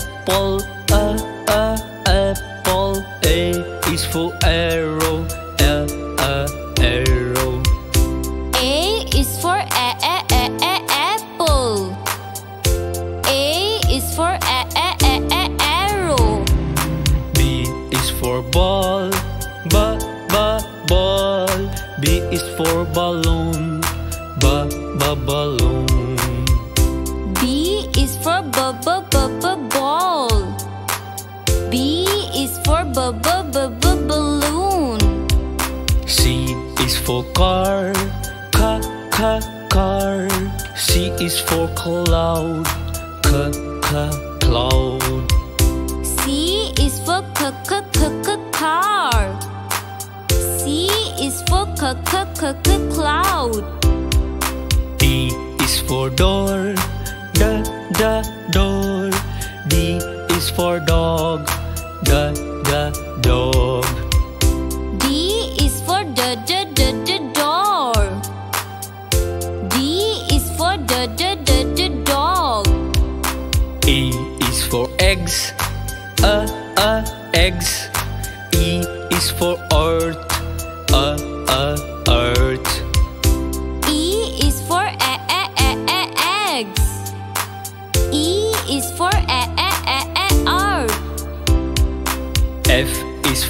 apple, a, a, apple. A is for arrow, a, a, arrow. A is for a, a, a, a, apple. A is for a, a, a, a, arrow. B is for ball, ba, ba, ball. B is for balloon, ba, ba, balloon. B, b, b, b, balloon. C is for car, ca, ca, car. C is for cloud, ca, ca, cloud. C is for c, c, c, c, car. C is for c, c, c, c, cloud. D is for door, da, da, door. D is for dog, da, da, dog. D is for the the the the door. D is for the the the the dog. E is for eggs, uh, uh, eggs. E is for earth,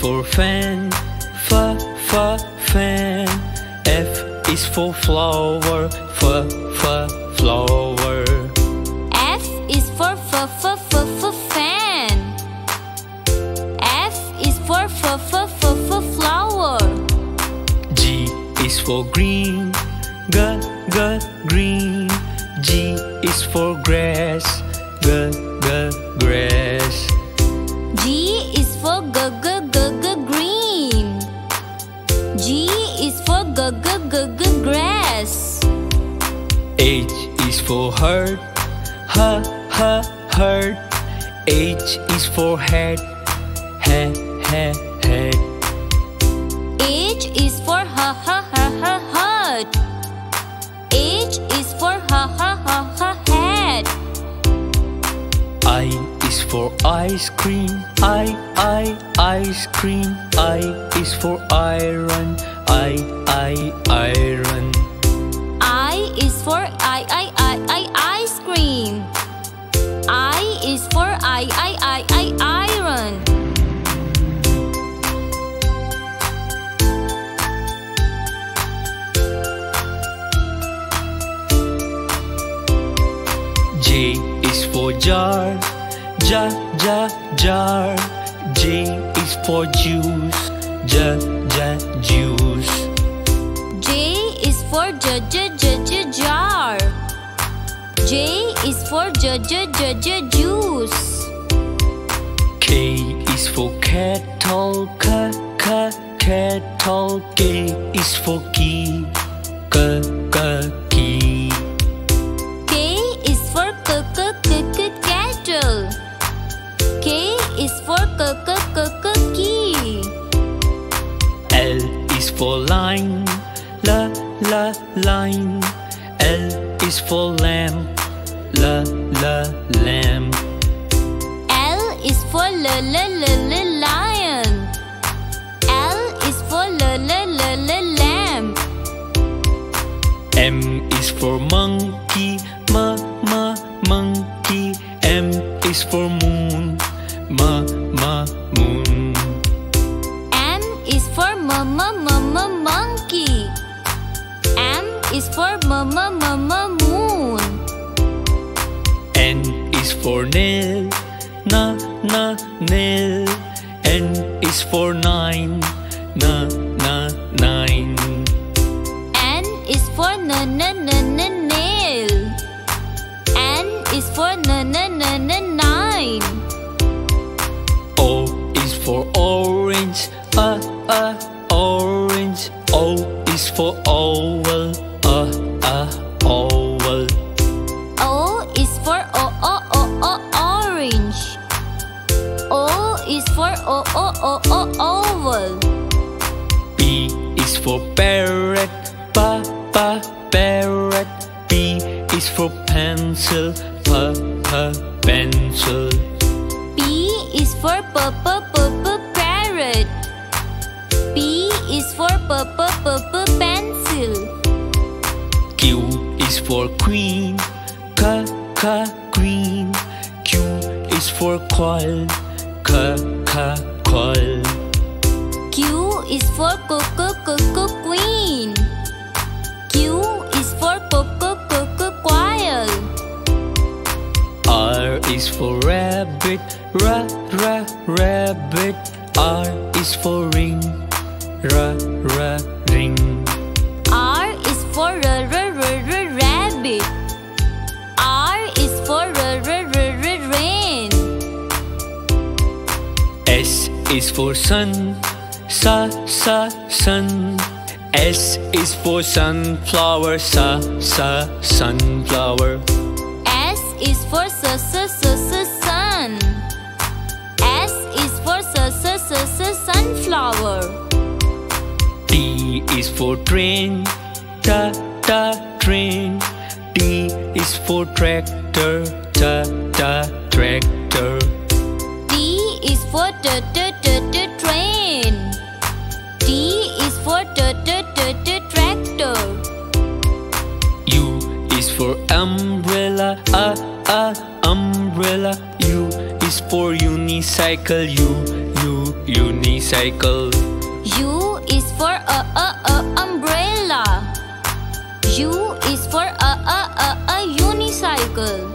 for fan, fa, fa, fan. F is for flower, fa, fa, flower. F is for f f f f fan. F is for f f f f flower. G is for green, g, g, green. G is for grass, g, g, grass. For heart, ha, ha, heart. H is for head, he, he, head. H is for ha ha ha ha heart. H is for ha ha ha ha head. I is for ice cream, I, I, ice cream. I is for iron, I, I, iron. I is for I I I I I I iron. J is for jar, ja, ja, jar. J is for juice, ja, ja, juice. J is for j j j j jar. J is for j j j j juice. K is for kettle, ka, ka, kettle. K is for key, ka, ka, key. K is for k k k k kettle. K is for k k k k key. L is for line, la, la, line. L is for lamp, la, la, lamp. L is for l l l l lion. L is for l l l l lamb. M is for monkey, ma, ma, monkey. M is for moon, ma, ma, moon. M is for m m m m monkey. M is for m m m m moon. N is for nail, na, na, nail. N is for nine, na, na, nine. N is for n n n n nail. N is for n n n n nine. O is for orange, a, a, orange. O is for owl, a, a, owl. Is for o o o o oval. P is for parrot, pa, pa, parrot. P is for pencil, pa, pa, pencil. B is for p p p p parrot. P is for p p p p pencil. Q is for queen, K K queen. Q is for quail, Q is for c c c c queen. Q is for c c c c quail. R is for rabbit, ra ra rabbit. R is for ring, ra ra ring. R is for r r r r rabbit. Is for sun, sa sa sun. S is for sunflower, sa sa sunflower. S is for s s s s sun. S is for s s s s sunflower. T is for train, ta ta train. T is for tractor, ta ta tractor. T is for t t unicycle, u u unicycle. U is for a a a umbrella. U is for a a a a unicycle.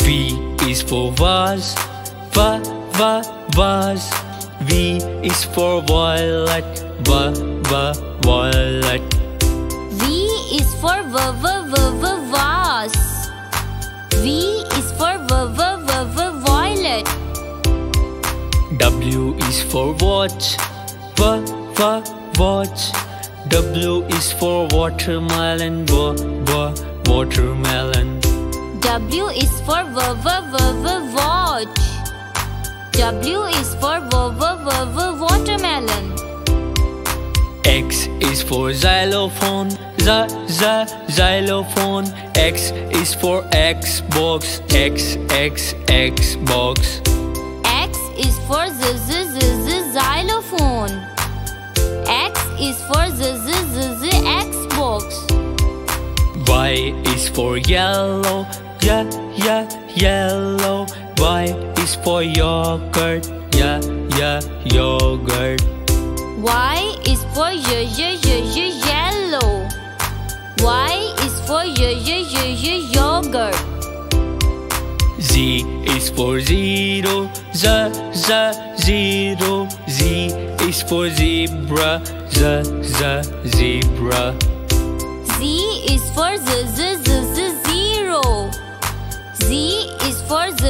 V is for vase, va va vase. V is for violet, va va violet. V is for v v v v vase. V is for v v W is for watch, va va watch. W is for watermelon, va va watermelon. W is for v v v v watch. W is for v v v v watermelon. X is for xylophone, za za xylophone. X is for Xbox, X X Xbox. Is for z z z z xylophone. X is for z z z z Xbox. Y is for yellow, yeah yeah yellow. Y is for yogurt, yeah yeah yogurt. Y is for y y y y yellow. Y is for y y y y yogurt. Z is for zero, z z zero. Z is for zebra, z z zebra. Z is for z z z z zero. Z is for z.